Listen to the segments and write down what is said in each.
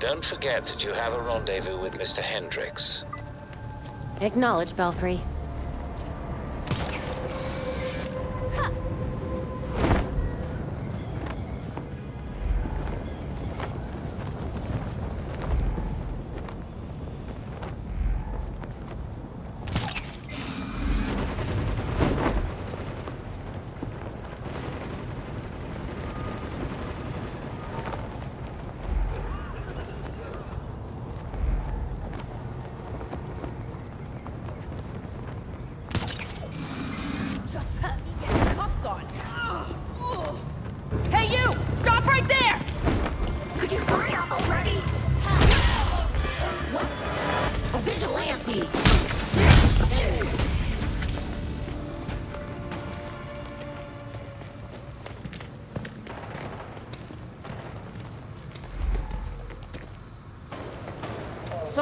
Don't forget that you have a rendezvous with Mr. Hendricks. Acknowledge, Belfry.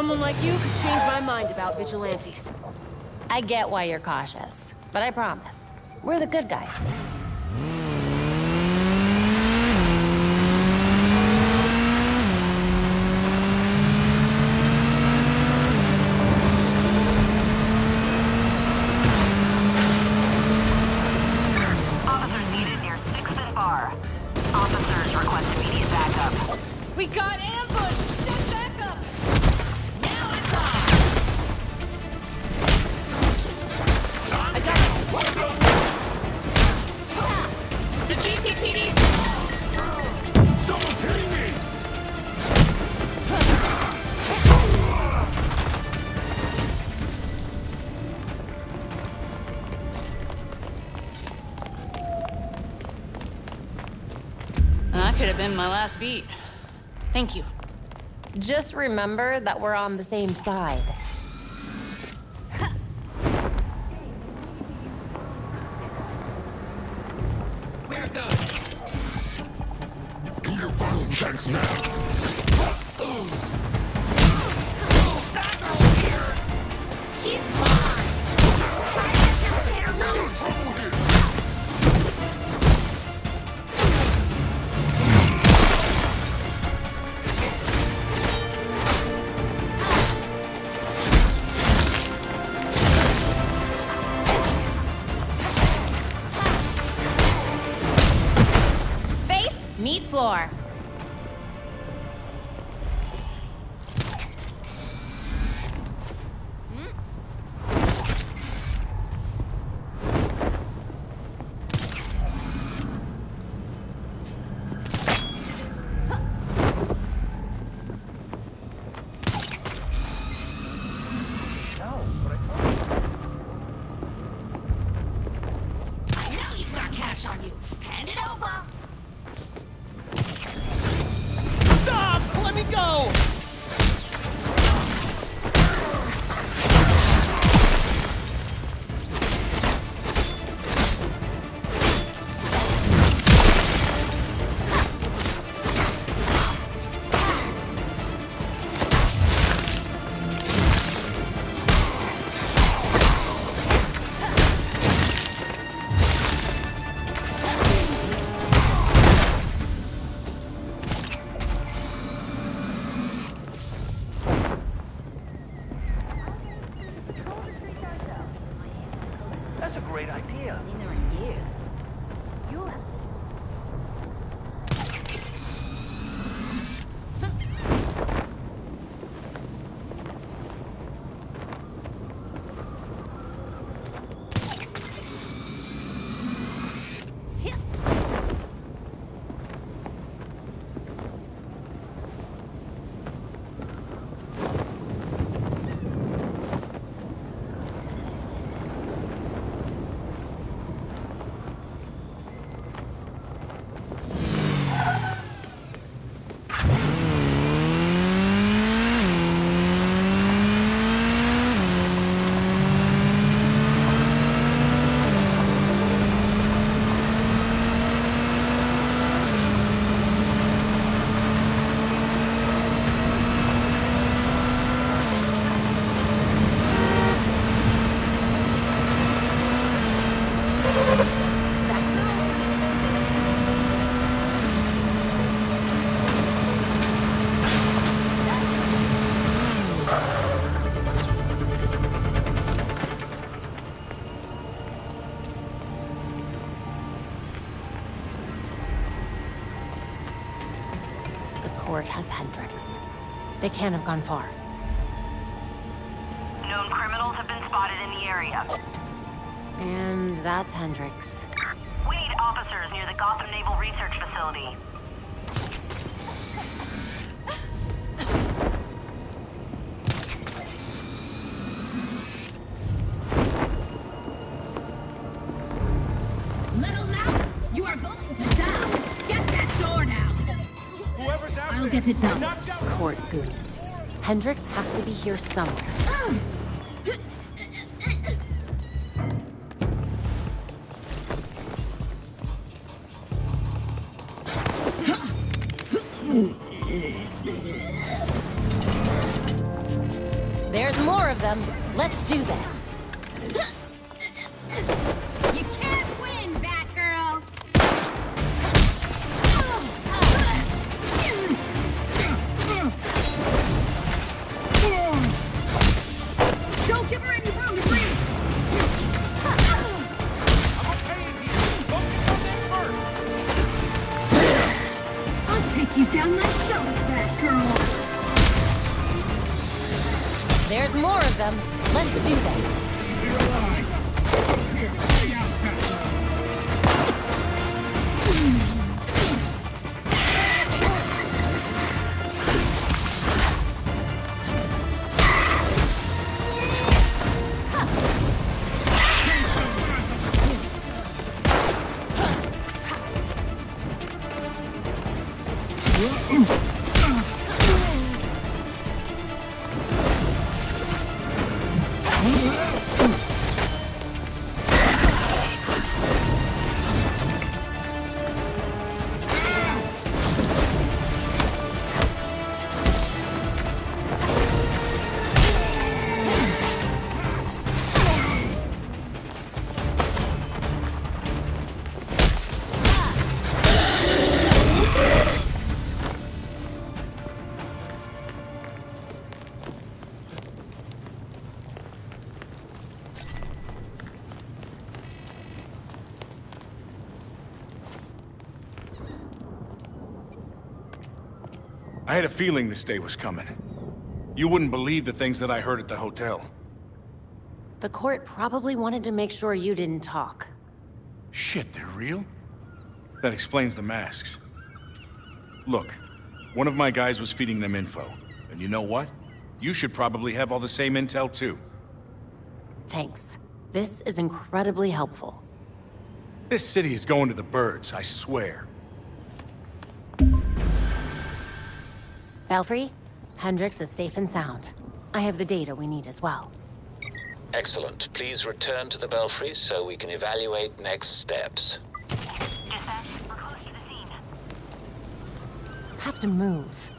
Someone like you could change my mind about vigilantes. I get why you're cautious, but I promise, we're the good guys. My last beat. Thank you. Just remember that we're on the same side. Court has Hendricks. They can't have gone far. Known criminals have been spotted in the area. And that's Hendricks. We need officers near the Gotham Naval Research Facility. Goons. Hendricks has to be here somewhere. Feeling this day was coming. You wouldn't believe the things that I heard at the hotel. The court probably wanted to make sure you didn't talk. Shit, they're real? That explains the masks. Look, one of my guys was feeding them info. And you know what? You should probably have all the same intel too. Thanks. This is incredibly helpful. This city is going to the birds, I swear. Belfry, Hendricks is safe and sound. I have the data we need as well. Excellent. Please return to the Belfry so we can evaluate next steps. Dispatch, we're close to the scene. Have to move.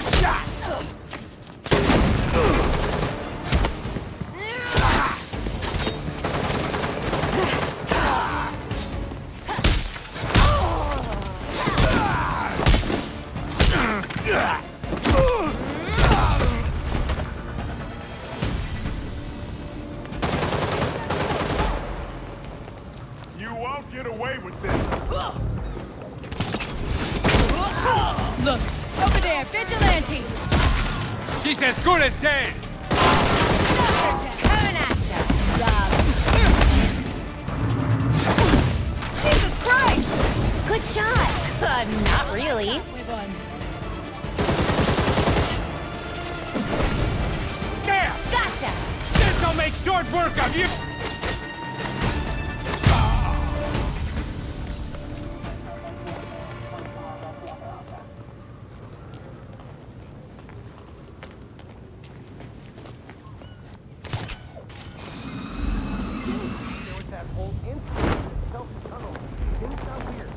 Got into the tunnel. Things down here.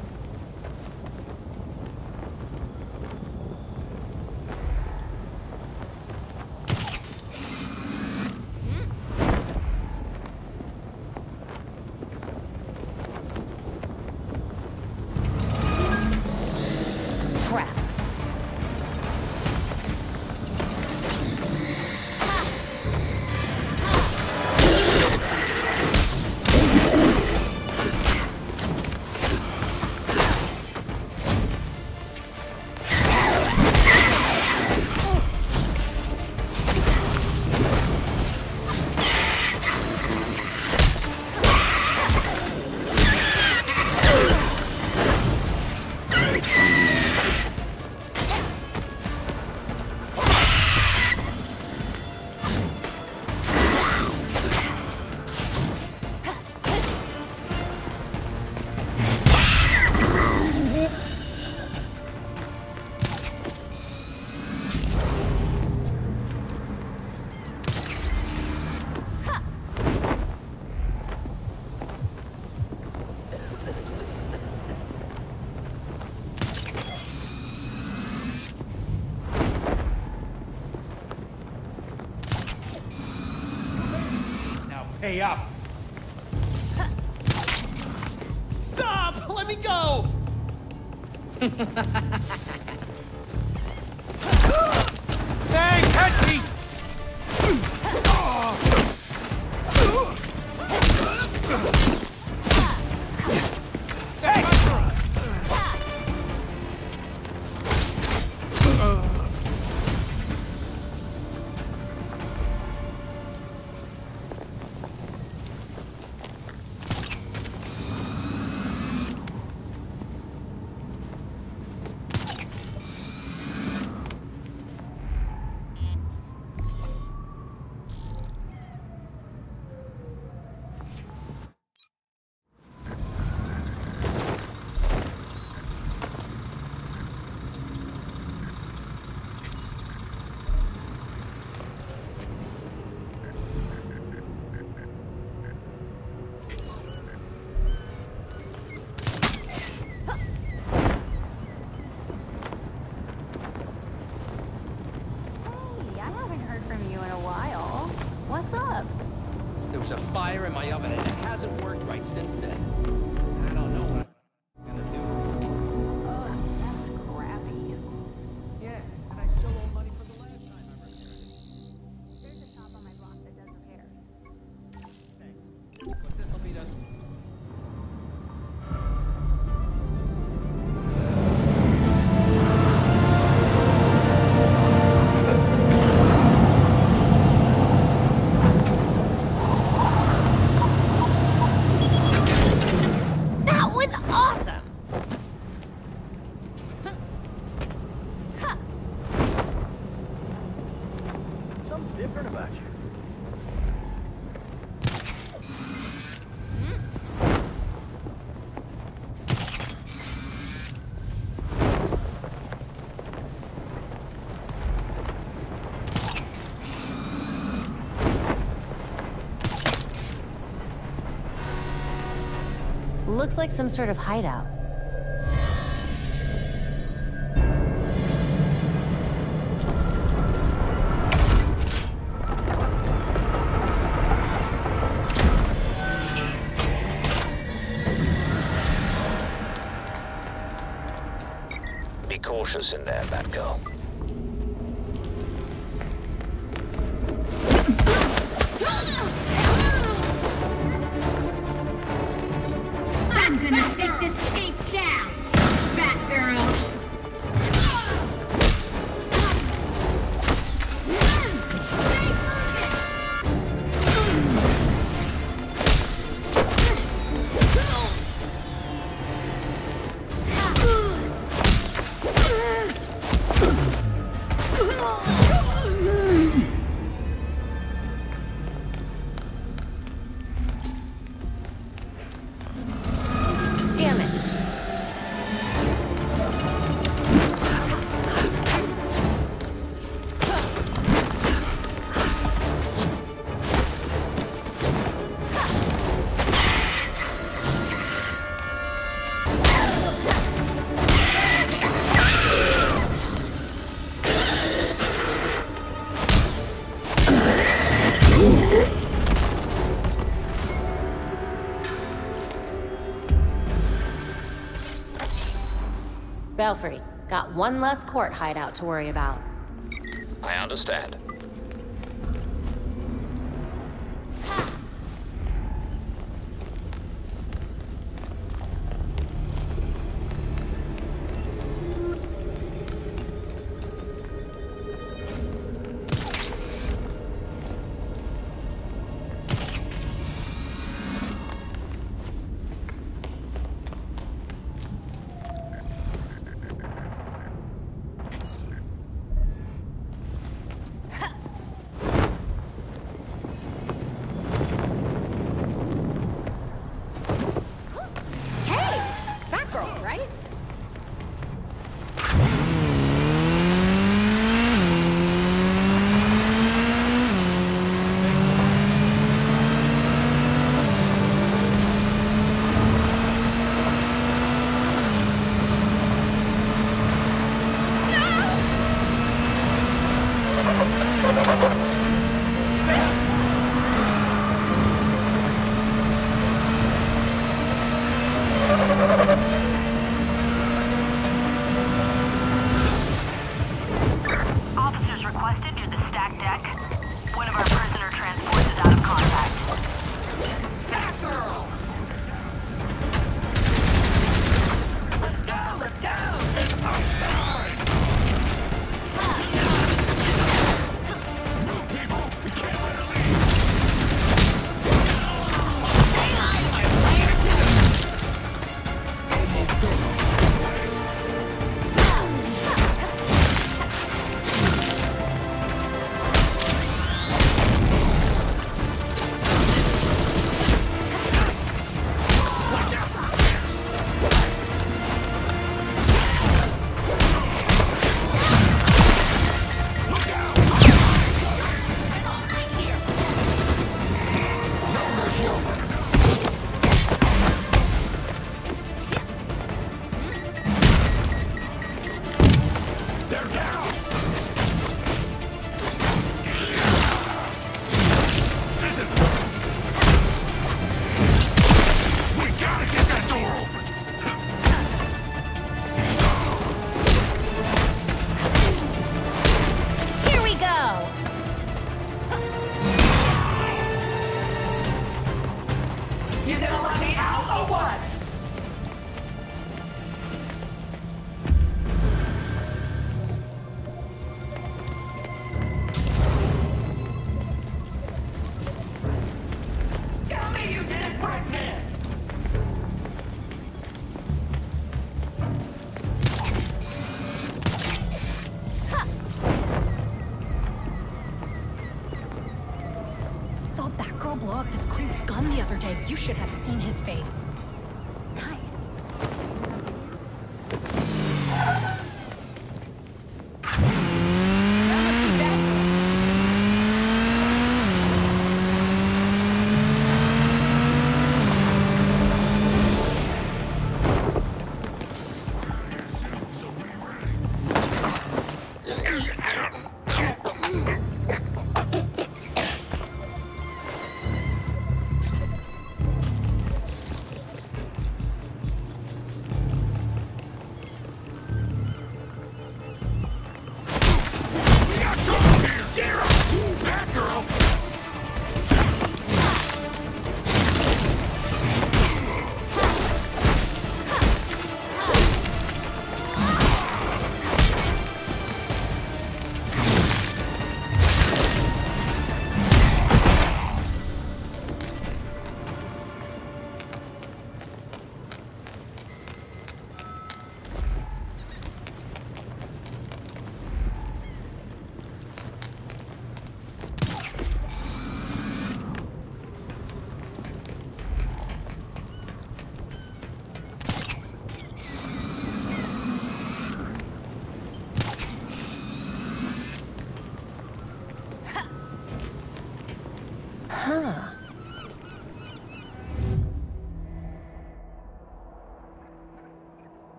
way up. Stop! Let me go! looks like some sort of hideout. One less court hideout to worry about. I understand. stack deck. One of our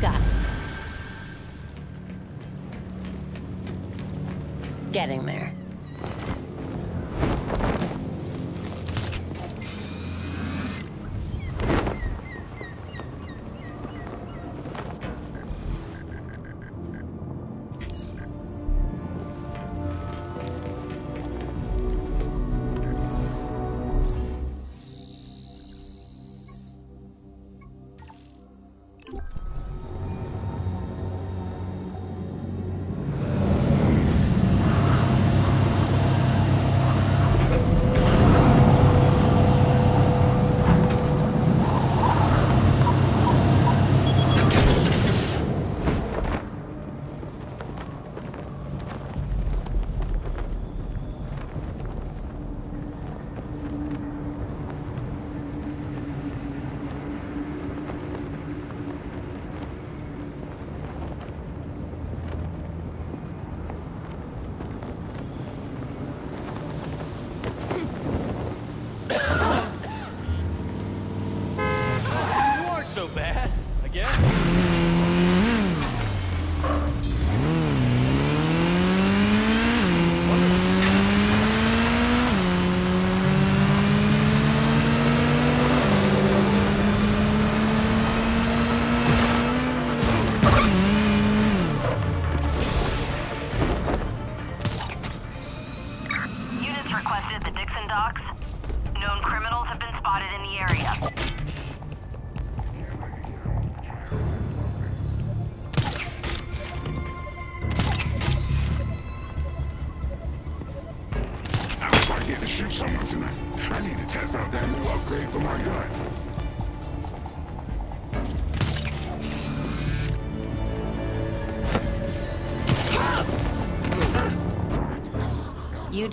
Got it. Getting there.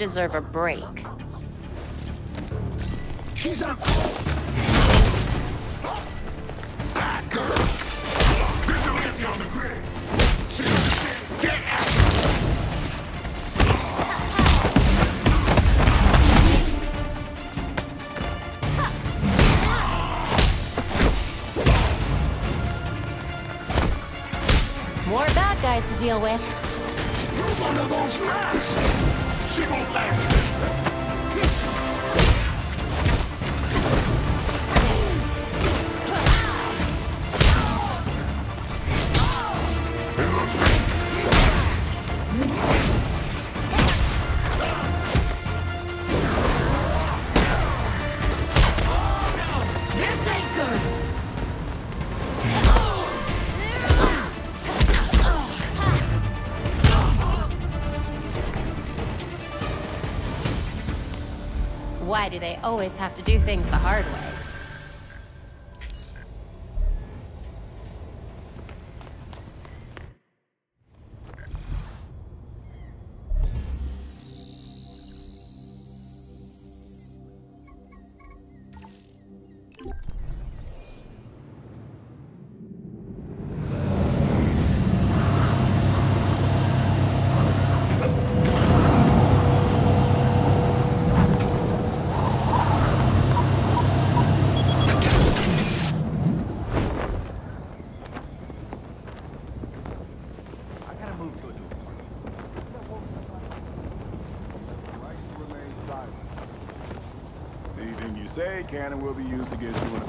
Deserve a break. She's not Bad girl. Vigilante on the grid. Get out. More bad guys to deal with. You're one of those last. She won't. Why do they always have to do things the hard way? Say, Cannon will be used against you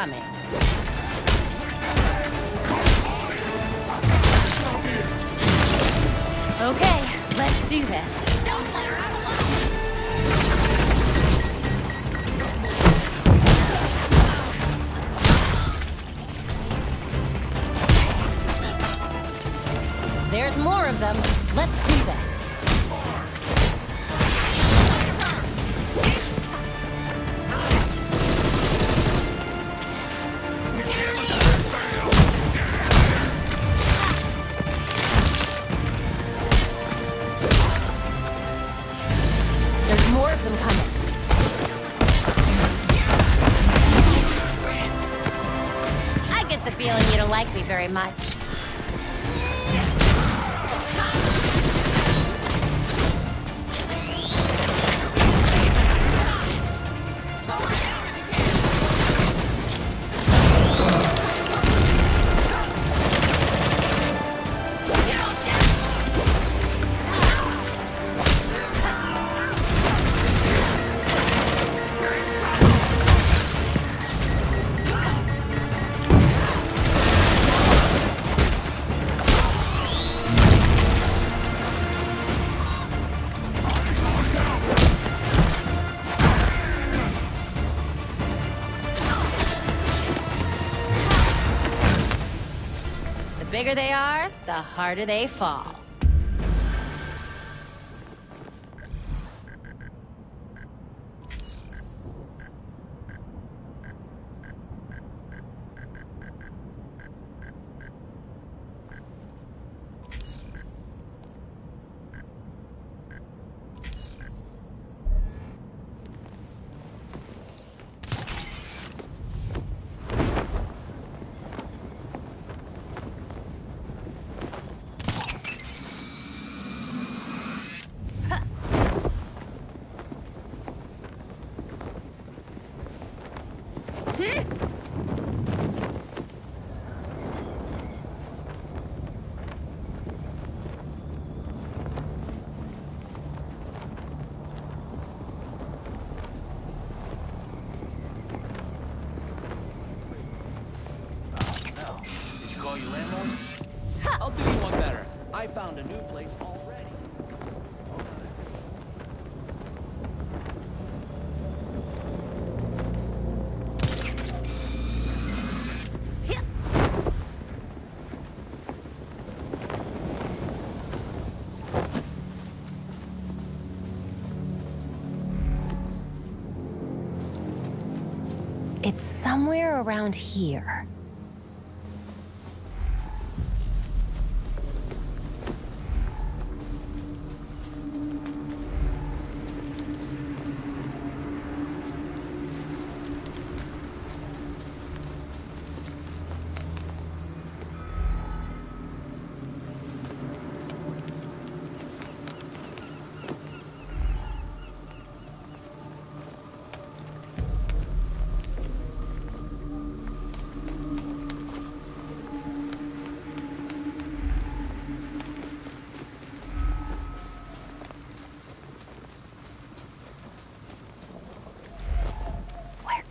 Mohamed. the harder they fall. somewhere around here.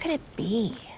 could it be?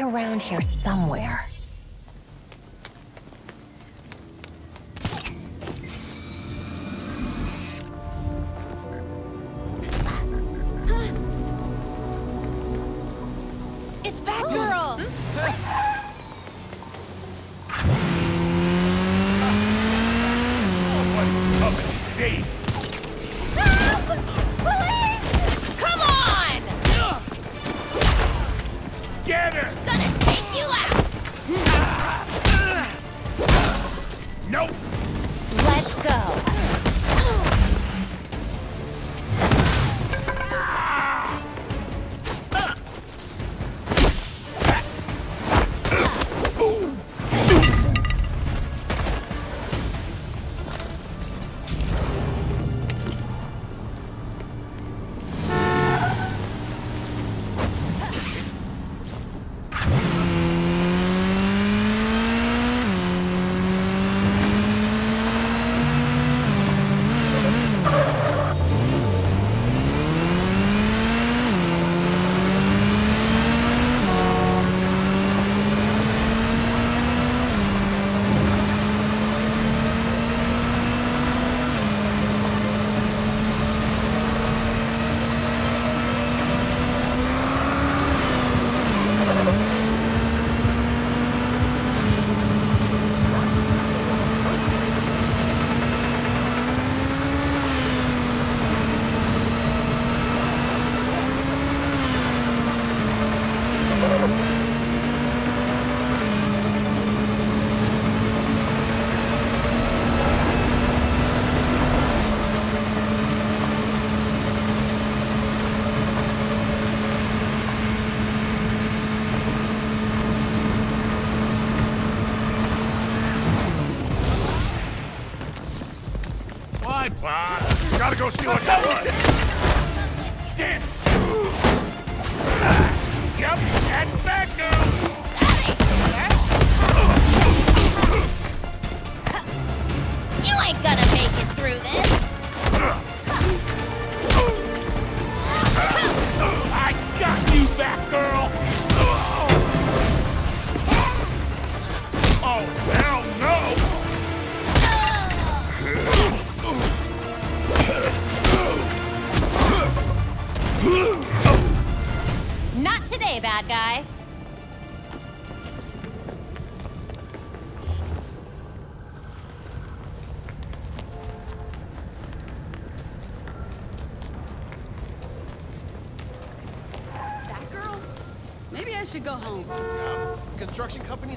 around here somewhere. Bob? Gotta go see what that was.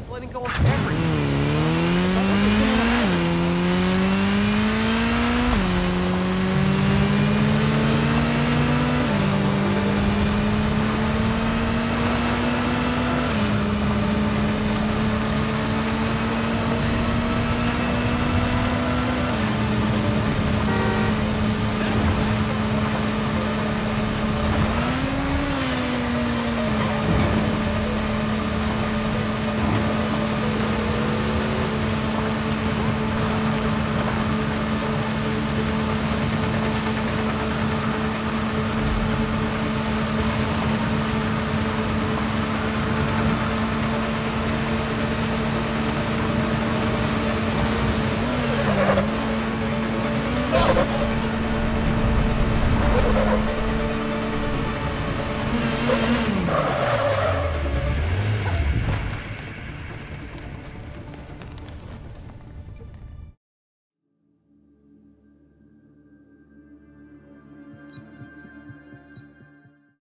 Letting go.